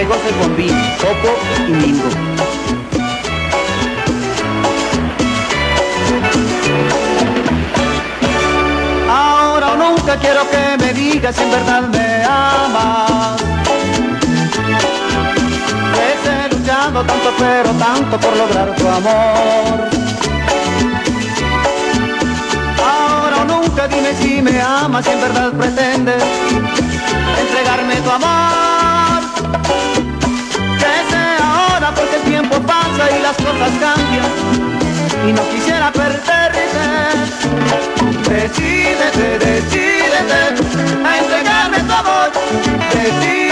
el bombín, Popo y Mingo. Ahora o nunca quiero que me digas si en verdad me amas. He luchando tanto pero tanto por lograr tu amor. Ahora o nunca dime si me amas, si en verdad pretendes entregarme tu amor. Y no quisiera perderte. Decídete, decídete a entregarme tu amor. Decídete,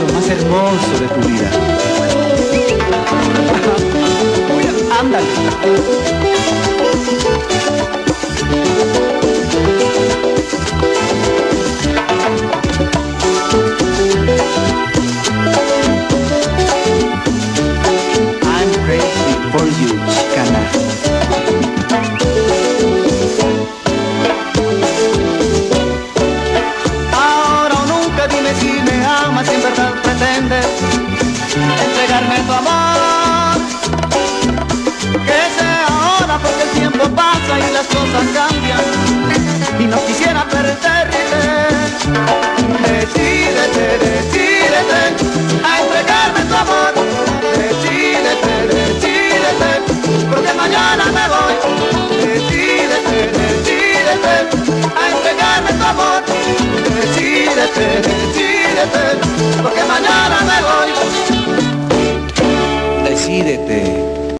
beso más hermoso de tu vida. Ándale. Tu amor. Que sea ahora porque el tiempo pasa y las cosas cambian y no quisiera perderte. Decídete, decídete a entregarme tu amor. Decídete, decídete, porque mañana me voy. Decídete, decídete a entregarme tu amor. Decídete,